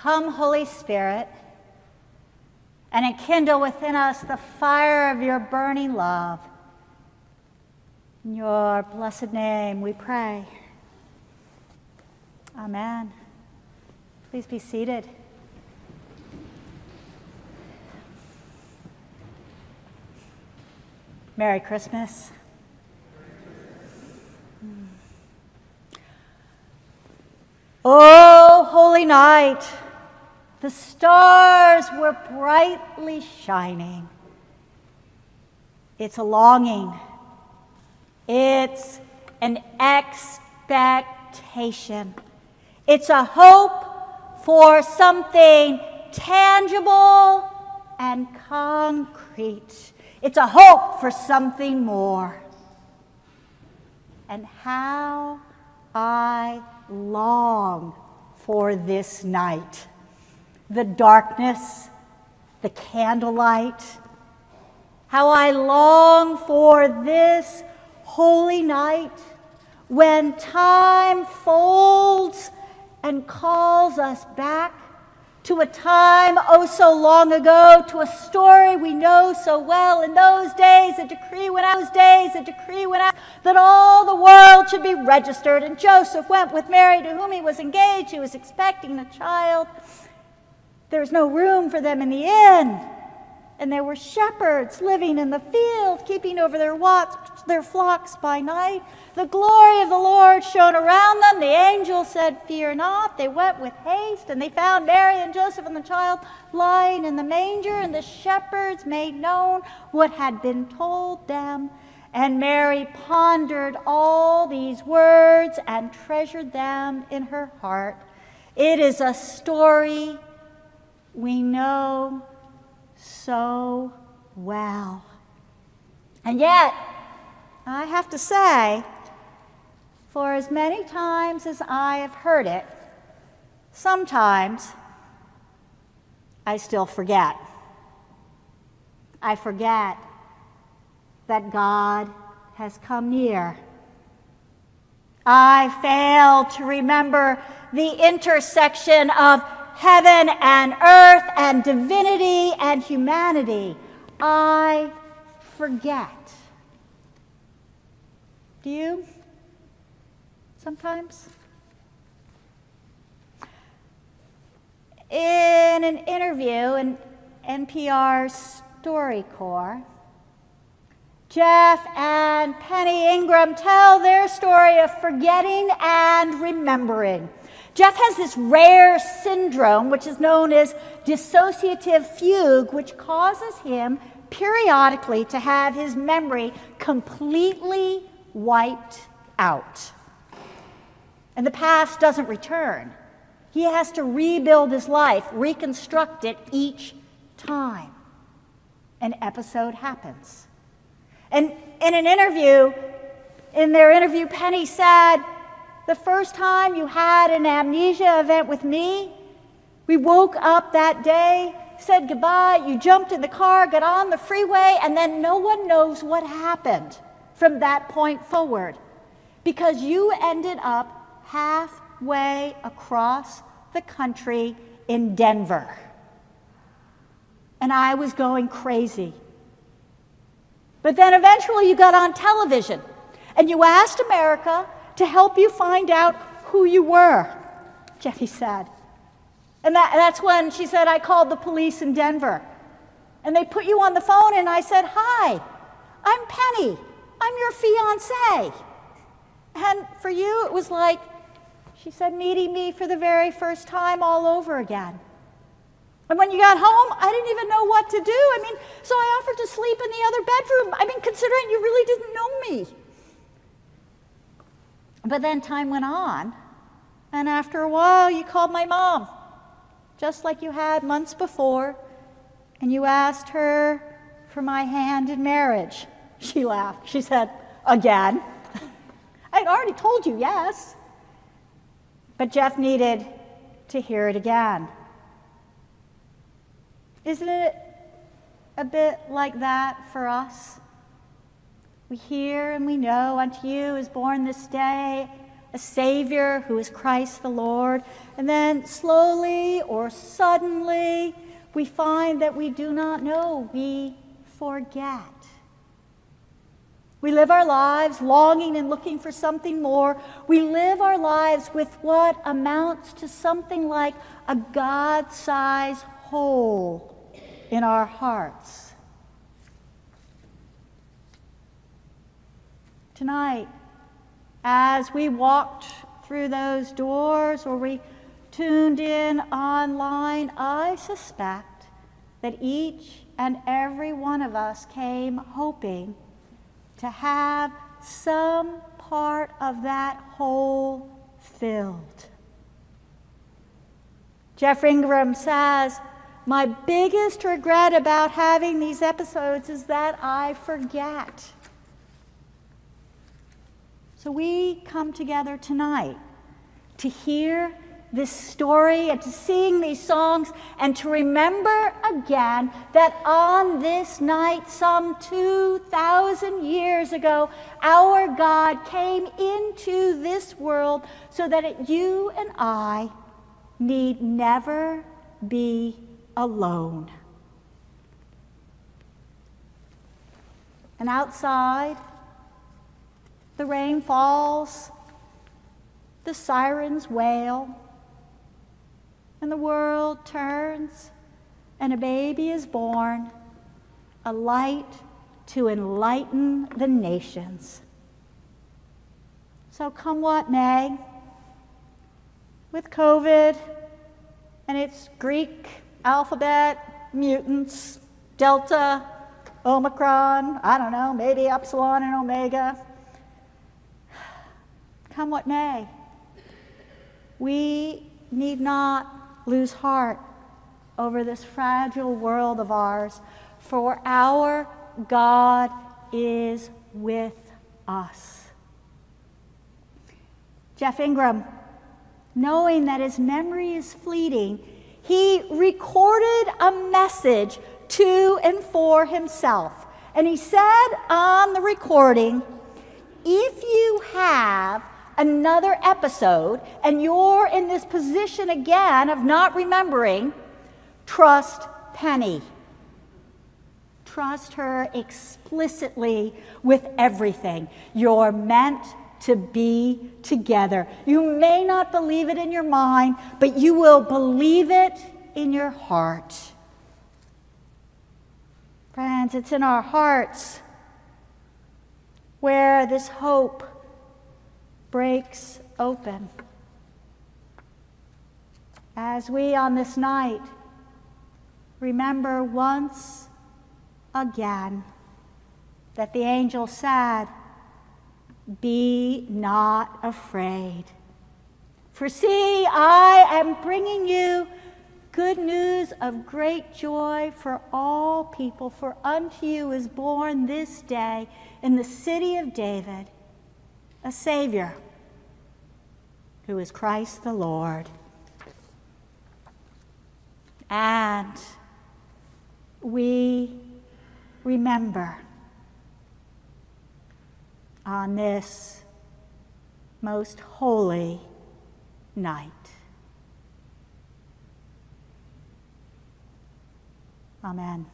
Come, Holy Spirit, and enkindle within us the fire of your burning love. In your blessed name we pray. Amen. Please be seated. Merry Christmas. Mm. Oh, holy night, the stars were brightly shining. It's a longing, it's an expectation, it's a hope for something tangible and concrete. It's a hope for something more. And how I long for this night. The darkness, the candlelight. How I long for this holy night when time folds and calls us back to a time oh so long ago, to a story we know so well. In those days, a decree went out, those days, a decree went out that all the world should be registered. And Joseph went with Mary, to whom he was engaged. He was expecting a child. There was no room for them in the inn. And there were shepherds living in the field, keeping over their, watch, their flocks by night. The glory of the Lord shone around them. The angel said, Fear not. They went with haste, and they found Mary and Joseph and the child lying in the manger. And the shepherds made known what had been told them. And Mary pondered all these words and treasured them in her heart. It is a story we know so well. And yet, I have to say, for as many times as I have heard it, sometimes I still forget. I forget that God has come near. I fail to remember the intersection of heaven and earth and divinity and humanity. I forget. Do you? Sometimes? In an interview in NPR's StoryCorps, Jeff and Penny Ingram tell their story of forgetting and remembering. Jeff has this rare syndrome, which is known as dissociative fugue, which causes him periodically to have his memory completely wiped out. And the past doesn't return. He has to rebuild his life, reconstruct it each time an episode happens. And in an interview, in their interview, Penny said, the first time you had an amnesia event with me, we woke up that day, said goodbye, you jumped in the car, got on the freeway, and then no one knows what happened from that point forward because you ended up halfway across the country in Denver. And I was going crazy. But then eventually you got on television and you asked America to help you find out who you were, Jeffy said. And that, that's when she said, I called the police in Denver. And they put you on the phone, and I said, Hi, I'm Penny. I'm your fiance. And for you, it was like, she said, meeting me for the very first time all over again. And when you got home, I didn't even know what to do. I mean, so I offered to sleep in the other bedroom. I mean, considering you really didn't know me. But then time went on, and after a while, you called my mom, just like you had months before, and you asked her for my hand in marriage. She laughed. She said, Again? I'd already told you yes. But Jeff needed to hear it again. Isn't it a bit like that for us? We hear and we know unto you is born this day a Savior who is Christ the Lord. And then slowly or suddenly, we find that we do not know. We forget. We live our lives longing and looking for something more. We live our lives with what amounts to something like a God sized hole in our hearts. Tonight, as we walked through those doors or we tuned in online, I suspect that each and every one of us came hoping to have some part of that hole filled. Jeff Ingram says, My biggest regret about having these episodes is that I forget. So we come together tonight to hear this story and to sing these songs and to remember again that on this night, some 2,000 years ago, our God came into this world so that you and I need never be alone. And outside, the rain falls, the sirens wail, and the world turns, and a baby is born, a light to enlighten the nations. So, come what may, with COVID and its Greek alphabet, mutants, Delta, Omicron, I don't know, maybe Epsilon and Omega come what may. We need not lose heart over this fragile world of ours, for our God is with us. Jeff Ingram, knowing that his memory is fleeting, he recorded a message to and for himself. And he said on the recording, if you have another episode and you're in this position again of not remembering, trust Penny. Trust her explicitly with everything. You're meant to be together. You may not believe it in your mind, but you will believe it in your heart. Friends, it's in our hearts where this hope breaks open. As we on this night remember once again that the angel said, Be not afraid. For see, I am bringing you good news of great joy for all people, for unto you is born this day in the city of David a Savior who is Christ the Lord. And we remember on this most holy night. Amen.